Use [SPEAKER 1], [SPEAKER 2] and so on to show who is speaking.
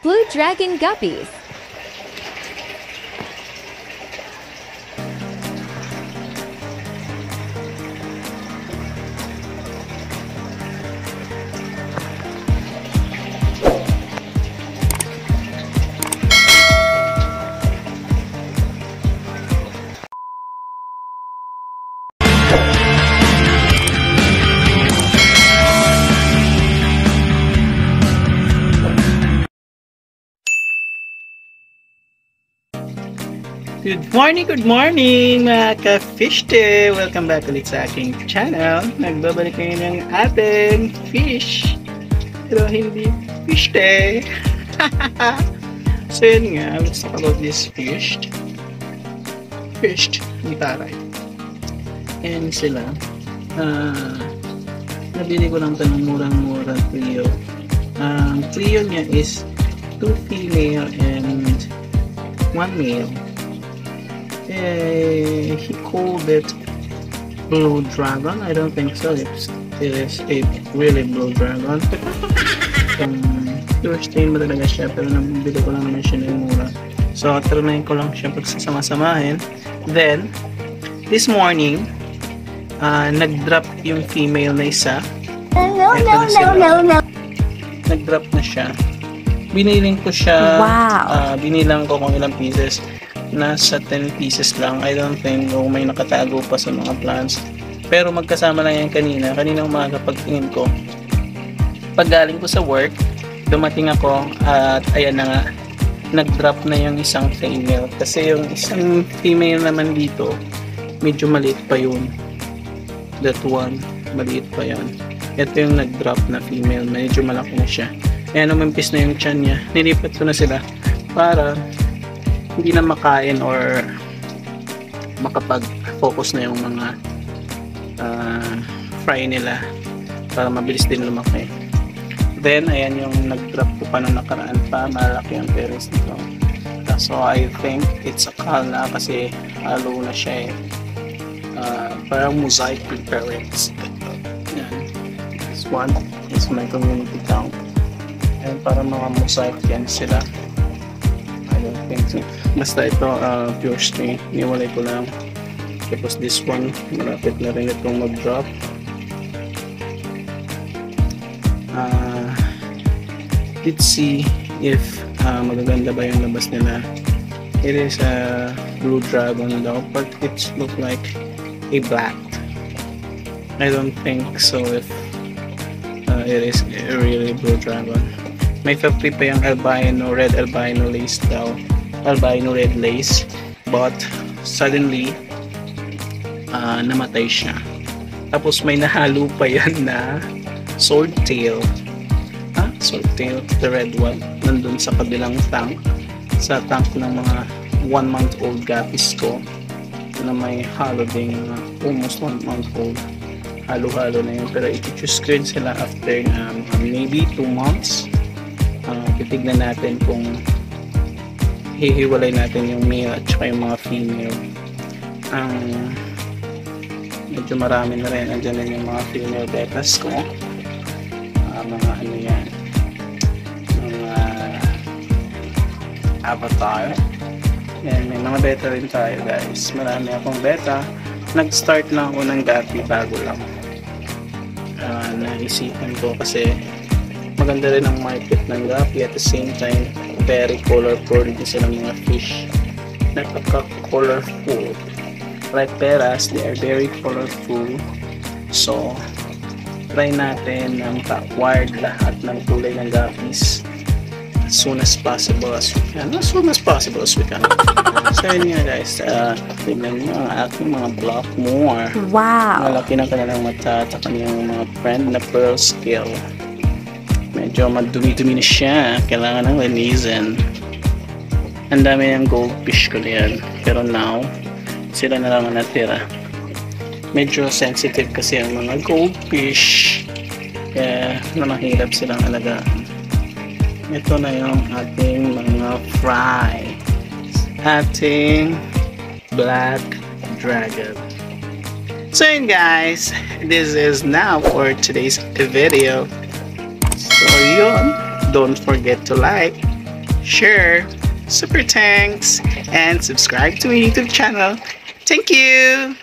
[SPEAKER 1] Blue Dragon Guppies.
[SPEAKER 2] Good morning, good morning mga ka-fishte! Welcome back ulit sa aking channel. Nagbabalik ngayon ng ating fish. Pero hindi fishte. so yun nga, let's talk about this fish. Fish ni Taray. Ayan sila. Ah, nabili ko lang ito ng murang-mura Clio. Ang Clio niya is two female and one male. Eh, he called it Blue Dragon. I don't think so. It's, it is a really Blue Dragon. um, stain ba talaga siya pero nabili ko lang naman siya ng mura. So, trinayin ko lang siya pagsasama-samahin. Then, this morning, uh, nag-drop yung female na isa.
[SPEAKER 3] No,
[SPEAKER 2] Ito
[SPEAKER 3] no,
[SPEAKER 2] na
[SPEAKER 3] no, no, no.
[SPEAKER 2] Nag-drop na siya. Biniling ko siya.
[SPEAKER 1] Wow.
[SPEAKER 2] ah, binilang ko kung ilang pieces. Nasa 10 pieces lang. I don't think kung may nakatago pa sa mga plants. Pero magkasama lang yan kanina. Kanina umaga pagtingin ko. Pag galing ko sa work, dumating ako at ayan na nga, nag-drop na yung isang female. Kasi yung isang female naman dito, medyo maliit pa yun. That one, maliit pa yan. Ito yung nag-drop na female, medyo malaki na siya. Ayan, umimpis na yung tiyan niya. Nilipat ko na sila para hindi na makain or makapag-focus na yung mga ah, fry nila para mabilis din lumaki. Then, ayan yung nag-drop ko pa nung nakaraan pa. Malaki ang parents nito. So, I think it's a call na kasi halo na siya eh. Ah, parang mosaic parents. Yan. This one is my community count. And para mga mosaic yan sila. Think so. Basta ito, uh, pure string. Niwalay ko lang. Tapos this one, malapit na rin itong mag-drop. Uh, let's see if uh, magaganda ba yung labas nila. It is a blue dragon daw, but it's look like a black. I don't think so if uh, it is a really blue dragon. May factory pa yung albino, red albino lace daw. Albino red lace. But suddenly, uh, namatay siya. Tapos may nahalo pa yan na swordtail. Ha? Swordtail, the red one. Nandun sa kabilang tank. Sa tank ng mga one month old guppies ko na may halo ding uh, almost one month old halo-halo na yun pero i-choose ko yun sila after um, maybe 2 months uh, titignan natin kung hihiwalay natin yung male at saka yung mga female. Ang medyo marami na rin andyan din yung mga female betas ko. Ah, mga ano yan. Mga avatar. Yan, may mga beta rin tayo guys. Marami akong beta. Nag-start lang ako ng gapi bago lang. Ah, naisipan ko kasi maganda rin ang market ng gapi at the same time very colorful din sila mga fish. Nakaka-colorful like peras they are very colorful. So try natin na maka-acquired lahat ng kulay ng guppies as soon as possible as we can. As soon as possible as we can. So yun nga guys. Uh, tignan nyo ang aking mga Blackmore
[SPEAKER 1] Wow.
[SPEAKER 2] malaki na kanilang mata at kanyang mga friend na pearl scale medyo madumi-dumi na siya. Kailangan ng linisin ang dami ng goldfish ko na yan. Pero now sila na lang ang natira. Medyo sensitive kasi ang mga goldfish. Kaya na mahirap silang alagaan. Ito na yung ating mga fry. Ating black dragon. So guys. This is now for today's video so yun don't forget to like share, super thanks, and subscribe to my YouTube channel. Thank you!